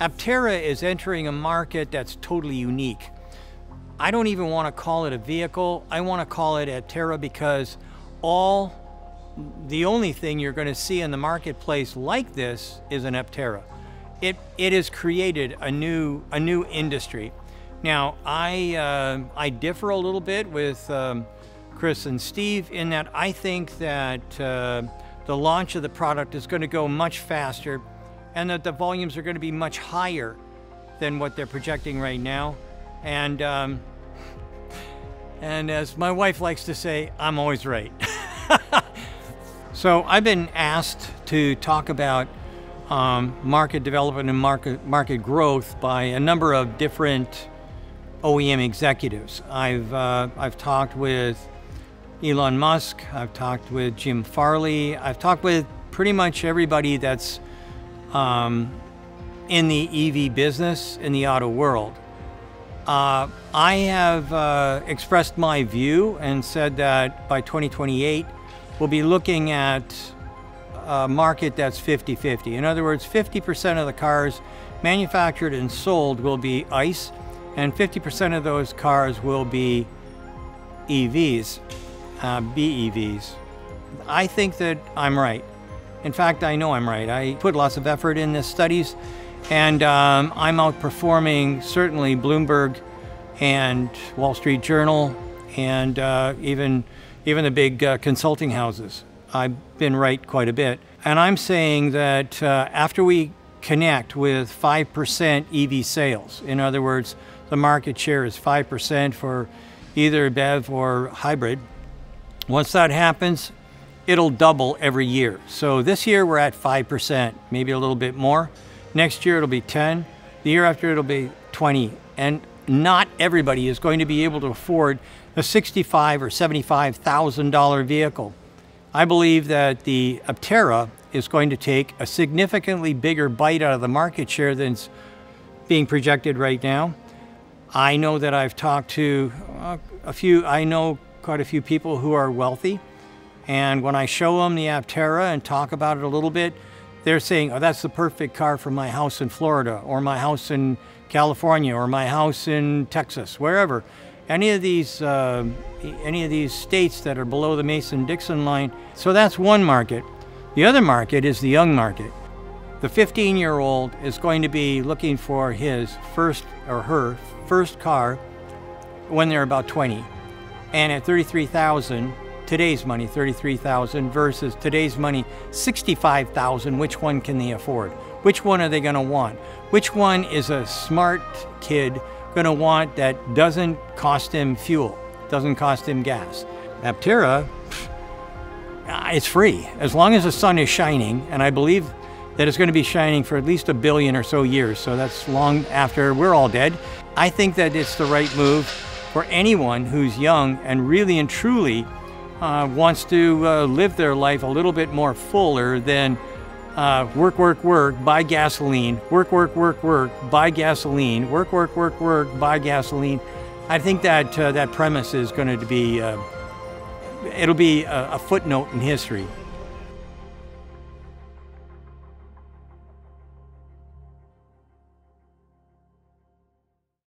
Aptera is entering a market that's totally unique. I don't even want to call it a vehicle. I want to call it Aptera because all the only thing you're going to see in the marketplace like this is an Aptera. It, it has created a new, a new industry. Now, I, uh, I differ a little bit with um, Chris and Steve in that I think that uh, the launch of the product is going to go much faster and that the volumes are going to be much higher than what they're projecting right now. And, um, and as my wife likes to say, I'm always right. so I've been asked to talk about um, market development and market, market growth by a number of different OEM executives. I've, uh, I've talked with Elon Musk, I've talked with Jim Farley, I've talked with pretty much everybody that's um, in the EV business, in the auto world. Uh, I have uh, expressed my view and said that by 2028, we'll be looking at a market that's 50 50. In other words, 50% of the cars manufactured and sold will be ICE, and 50% of those cars will be EVs, uh, BEVs. I think that I'm right. In fact, I know I'm right. I put lots of effort in the studies, and um, I'm outperforming certainly Bloomberg and Wall Street Journal and uh, even even the big uh, consulting houses. I've been right quite a bit, and I'm saying that uh, after we connect with 5% EV sales, in other words, the market share is 5% for either BEV or hybrid. Once that happens, it'll double every year. So this year we're at 5%, maybe a little bit more. Next year it'll be 10. The year after it'll be 20. And not everybody is going to be able to afford a 65 or 75,000 dollar vehicle. I believe that the Aptera is going to take a significantly bigger bite out of the market share than's being projected right now. I know that I've talked to uh, a few, I know quite a few people who are wealthy and when I show them the Aptera and talk about it a little bit, they're saying, oh, that's the perfect car for my house in Florida or my house in California or my house in Texas, wherever. Any of these, uh, any of these states that are below the Mason-Dixon line. So that's one market. The other market is the young market. The 15-year-old is going to be looking for his first or her first car when they're about 20. And at 33,000, today's money 33,000 versus today's money 65,000 which one can they afford? Which one are they going to want? Which one is a smart kid going to want that doesn't cost him fuel doesn't cost him gas? Aptera it's free. As long as the sun is shining and I believe that it's going to be shining for at least a billion or so years so that's long after we're all dead. I think that it's the right move for anyone who's young and really and truly uh, wants to uh, live their life a little bit more fuller than uh, work, work, work, buy gasoline, work, work, work, work, buy gasoline, work, work, work, work, buy gasoline. I think that uh, that premise is going to be, uh, it'll be a, a footnote in history.